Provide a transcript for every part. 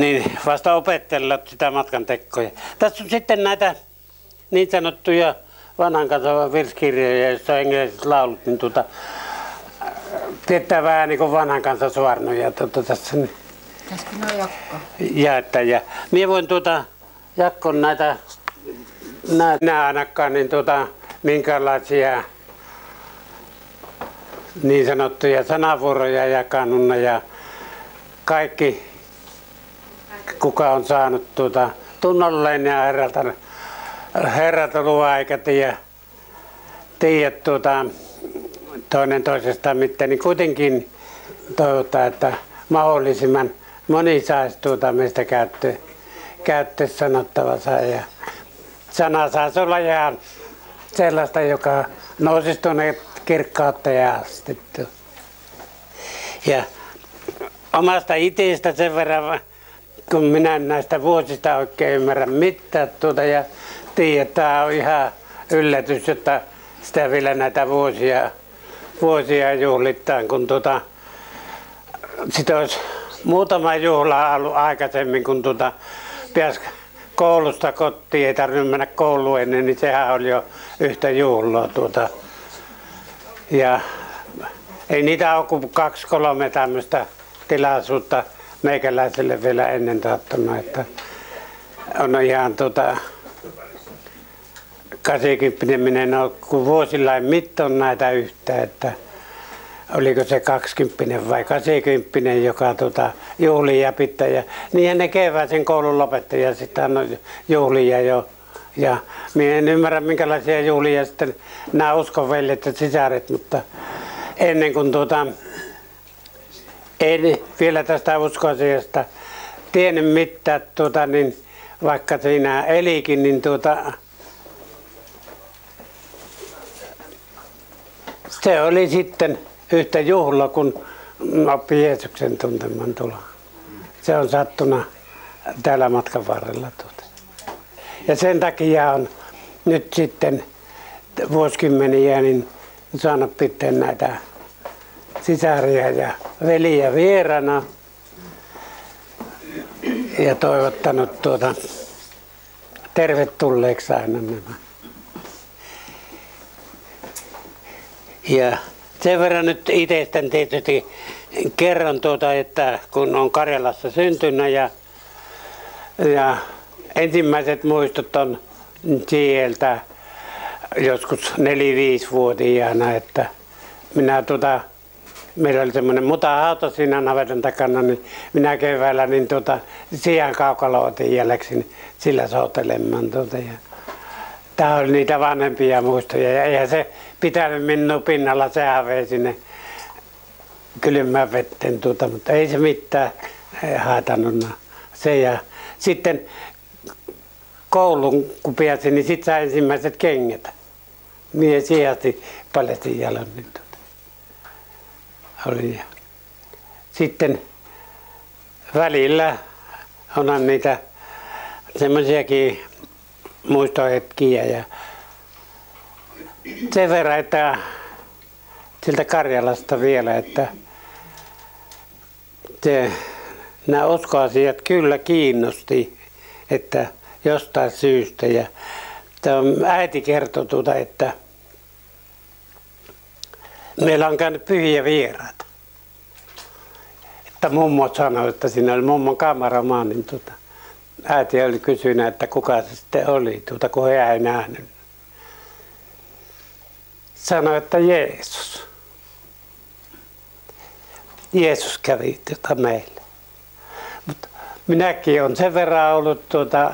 Niin, vasta opettellut sitä matkan tekkoja. Tässä on sitten näitä niin sanottuja vanhan kansan virskirjoja, joissa on englanniset laulut, niin tuota, tietää vähän niin kuin vanhan kansan suarnoja tuota, tässä. Niin. Pitäisikö ne jakko? Ja, minä voin tuota, jakkon näitä, nää, ainakaan, niin tuota, minkälaisia niin sanottuja sanavuoroja jakanut ja kaikki, kuka on saanut tuota, tunnolleen ja herralta, herralta luvaa eikä tiedä, tiedä tuota, toinen toisestaan mitään, niin kuitenkin toivottaa, että mahdollisimman moni saisi tuota meistä käyttö, käyttö sanottavansa. Ja sana saisi olla ihan sellaista, joka nousisi tuonne kirkkautta ja sitten ja omasta itsestä sen verran, kun minä näistä vuosista oikein ymmärrän mitään tuota ja tiedän, että tämä on ihan yllätys, että sitä vielä näitä vuosia, vuosia juhlittaan, kun tuota, sitä olisi muutama juhla ollut aikaisemmin, kun tuota, pääsi koulusta kotiin, ei tarvinnut mennä kouluun ennen, niin sehän oli jo yhtä juhlaa. Tuota. Ja ei niitä ole kuin kaksi kolme tämmöistä tilaisuutta meikäläiselle vielä ennen taattunut, että on ihan tuota, 80 minä en ole kuin vuosillain mitton näitä yhtä, että oliko se 20 vai 80, joka tota, juhli ja pitää. Ja niinhän ne sen koulun lopettaja sitten on juhlia jo. Ja minä en ymmärrä minkälaisia juhlia sitten nämä uskonveljet ja sisaret, mutta ennen kuin tuota, en vielä tästä uskoasiasta tiennyt mitään, tuota, niin vaikka siinä elikin, niin tuota, se oli sitten yhtä juhla, kun oppi Jeesuksen tuntemaan tulla. Se on sattuna täällä matkan varrella. Tuota. Ja sen takia on nyt sitten vuosikymmeniä niin saanut pitää näitä sisaria ja veliä vierana ja toivottanut tuota tervetulleeksi aina nämä. Ja sen verran nyt itsestäni tietysti kerron tuota, että kun on Karjalassa syntynyt ja, ja ensimmäiset muistot on sieltä joskus 4-5-vuotiaana, että minä tuota, meillä oli semmoinen muta-auto siinä navetan takana, niin minä keväällä niin tuota, sijaan kaukalo otin jäljeksi niin sillä soutelemaan. Tuota, ja Tämä oli niitä vanhempia muistoja ja eihän se pitänyt minua pinnalla, sehän vei sinne kylmään vetten, tuota, mutta ei se mitään haitannut se. Ja sitten koulun kun pääsin, niin sitten sai ensimmäiset kengät. Mie sijasti paljastin jalan. Niin tuota. Oli. Sitten välillä onhan niitä semmoisiakin muistohetkiä ja sen verran, että siltä Karjalasta vielä, että se, nämä uskoasiat kyllä kiinnosti, että jostain syystä. Ja äiti kertoi tuota, että meillä on käynyt pyhiä vieraita. Että mummo sanoi, että siinä oli mummon kameramaan, niin tuota, äiti oli kysynyt, että kuka se sitten oli, tuota, kun hän ei nähnyt. Sanoi, että Jeesus. Jeesus kävi tuota meille. Mutta minäkin olen sen verran ollut tuota,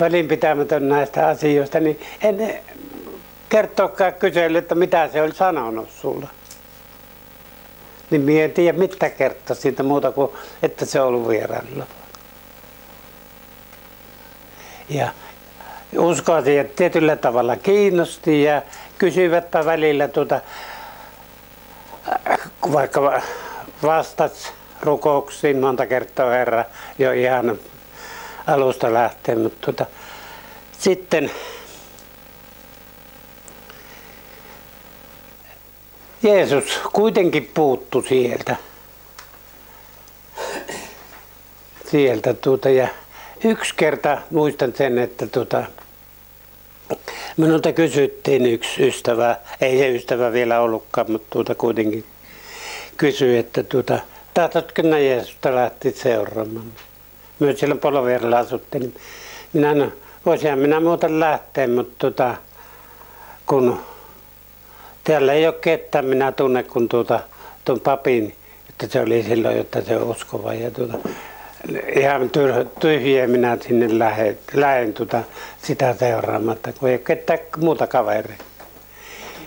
välinpitämätön näistä asioista, niin en kertoakaan kysely, että mitä se oli sanonut sulle. Niin minä en tiedä mitä kertoa siitä muuta kuin, että se on ollut vierailla. Ja uskoisin, että tietyllä tavalla kiinnosti ja kysyvätpä välillä tuota, vaikka vastas rukouksiin monta kertaa Herra jo ihan alusta lähtien, mutta tuota, sitten Jeesus kuitenkin puuttu sieltä. sieltä tuota, ja yksi kerta muistan sen, että tuota, minulta kysyttiin yksi ystävä, ei se ystävä vielä ollutkaan, mutta tuota kuitenkin kysyi, että tuota, tahtotko sinä Jeesusta lähti seuraamaan. Myös siellä Polovierellä asuttiin, niin minä no, voisinhan minä muuten lähteä, mutta tuota, kun täällä ei ole ketään, minä tunnen kun tuota, tuon papin, että se oli silloin, että se on uskova. Ja tuota, ihan tyhjiä minä sinne lähen, lähen tuota, sitä seuraamatta, kun ei ole ketään muuta kaveria.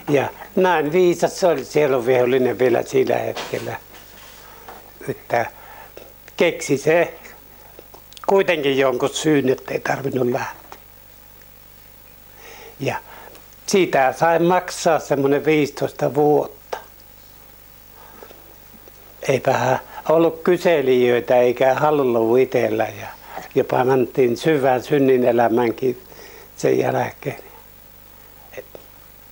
Ja näin viisas se oli siellä vihollinen vielä sillä hetkellä. Että keksi se kuitenkin jonkun syyn, että ei tarvinnut lähteä. Ja siitä sai maksaa semmoinen 15 vuotta. Eipä ollut kyselijöitä eikä halunnut itsellä ja jopa mentiin syvään synnin elämänkin sen jälkeen.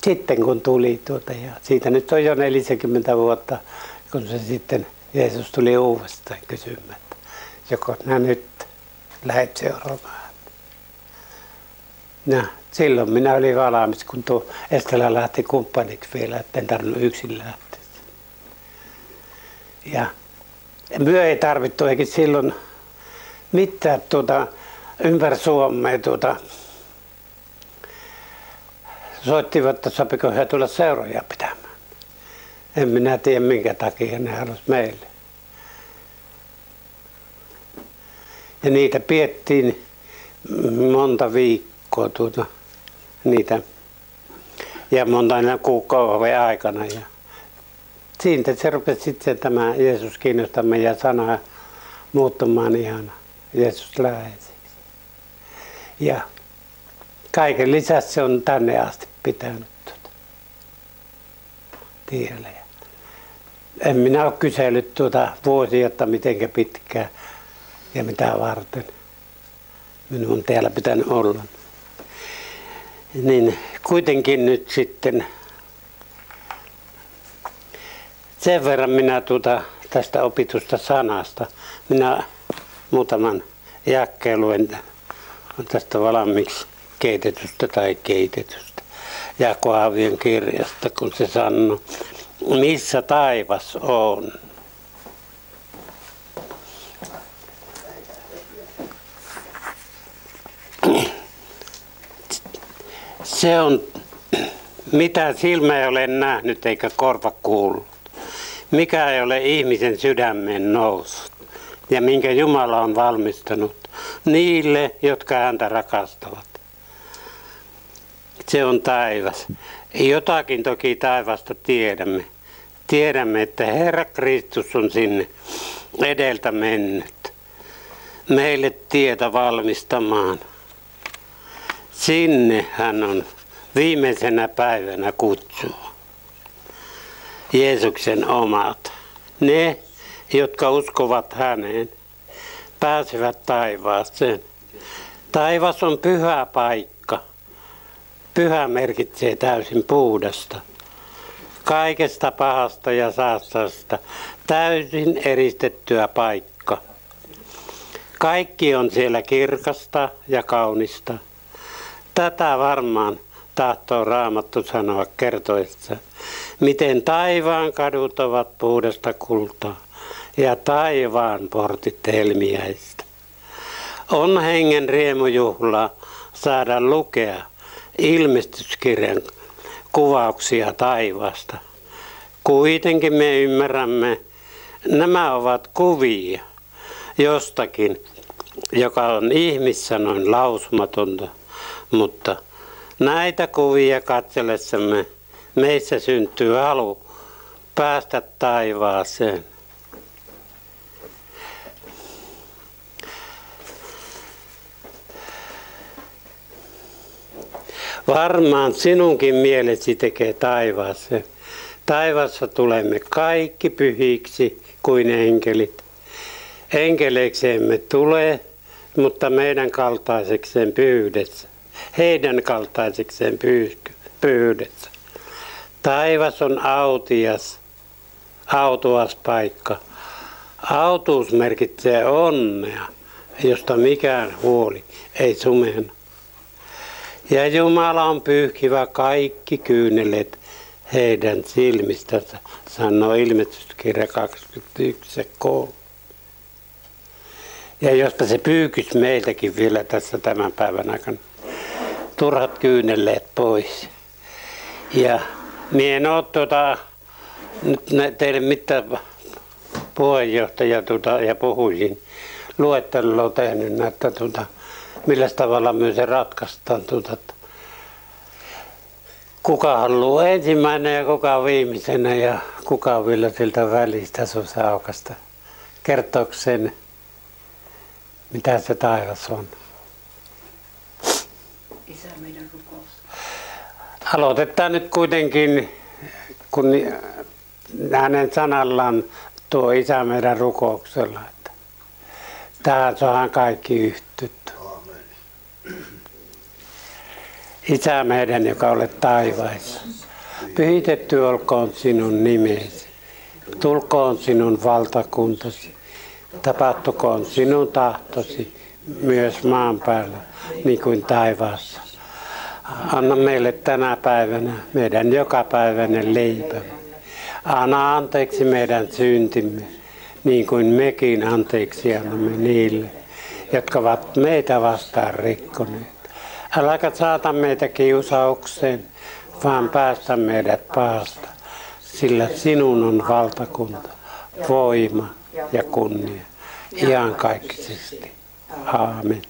Sitten kun tuli tuota ja siitä nyt on jo 40 vuotta, kun se sitten Jeesus tuli uudestaan kysymään, että joko nämä nyt lähdet seuraamaan. No, silloin minä olin valmis, kun tuo Estelä lähti kumppaniksi vielä, että en tarvinnut yksin lähteä. Ja myö ei tarvittu eikä silloin mitään tuota, ympäri Suomea tuota, soittivat, että sopiko he tulla seuroja pitämään. En minä tiedä minkä takia ne halusi meille. Ja niitä piettiin monta viikkoa tuota, niitä ja monta kuukauden aikana. Ja siitä se rupesi sitten tämä Jeesus kiinnostamaan ja sana muuttumaan ihan Jeesus läheiseksi. Ja kaiken lisäksi se on tänne asti pitänyt tuota tielle. En minä ole kysellyt tuota vuosia, että miten pitkään ja mitä varten minun on täällä pitänyt olla. Niin kuitenkin nyt sitten sen verran minä tuota tästä opitusta sanasta, minä muutaman jakkeen luen tästä valmiiksi keitetystä tai keitetystä Jakoavien kirjasta, kun se sanoo, missä taivas on. Se on, mitä silmä ei ole nähnyt eikä korva kuullut. Mikä ei ole ihmisen sydämen noussut ja minkä Jumala on valmistanut niille, jotka häntä rakastavat. Se on taivas. Jotakin toki taivasta tiedämme. Tiedämme, että Herra Kristus on sinne edeltä mennyt meille tietä valmistamaan. Sinne hän on viimeisenä päivänä kutsua. Jeesuksen omat. Ne, jotka uskovat häneen, pääsevät taivaaseen. Taivas on pyhä paikka. Pyhä merkitsee täysin puhdasta. Kaikesta pahasta ja saastasta täysin eristettyä paikka. Kaikki on siellä kirkasta ja kaunista. Tätä varmaan tahtoo Raamattu sanoa kertoessa, miten taivaan kadut ovat puhdasta kultaa ja taivaan portit helmiäistä. On hengen riemujuhla saada lukea ilmestyskirjan kuvauksia taivaasta. Kuitenkin me ymmärrämme, nämä ovat kuvia jostakin, joka on ihmissanon lausumatonta, mutta näitä kuvia katsellessamme meissä syntyy halu päästä taivaaseen. Varmaan sinunkin mielesi tekee taivaaseen. Taivassa tulemme kaikki pyhiksi kuin enkelit. Enkeleiksemme tulee, mutta meidän kaltaisekseen pyydessä. Heidän kaltaisekseen pyydessä. Taivas on autias, autuas paikka. Autuus merkitsee onnea josta mikään huoli ei sumenna. Ja Jumala on pyyhkivä kaikki kyynelet heidän silmistänsä, sanoo ilmestyskirja 21 3. Ja jospa se pyykis meiltäkin vielä tässä tämän päivän aikana. Turhat kyynelleet pois. Ja minä en ole tuota, nyt teille mitään puheenjohtaja tuota, ja puhuisin luettelua tehnyt, että tuota, millä tavalla myös se ratkaistaan. Tuota, kuka haluaa ensimmäinen ja kuka viimeisenä ja kuka vielä siltä välistä susaukasta. Kertooko sen, mitä se taivas on? Isä meidän rukous. Aloitetaan nyt kuitenkin, kun hänen sanallaan tuo isä meidän rukouksella, että tähän saadaan kaikki yhtytty. Isä meidän, joka olet taivaissa, pyhitetty olkoon sinun nimesi, tulkoon sinun valtakuntasi, tapahtukoon sinun tahtosi myös maan päällä, niin kuin taivaassa. Anna meille tänä päivänä meidän jokapäiväinen leipämme. Anna anteeksi meidän syntimme, niin kuin mekin anteeksi annamme niille, jotka ovat meitä vastaan rikkoneet. Äläkä saata meitä kiusaukseen, vaan päästä meidät paasta, sillä sinun on valtakunta, voima ja kunnia, iankaikkisesti. Aamen.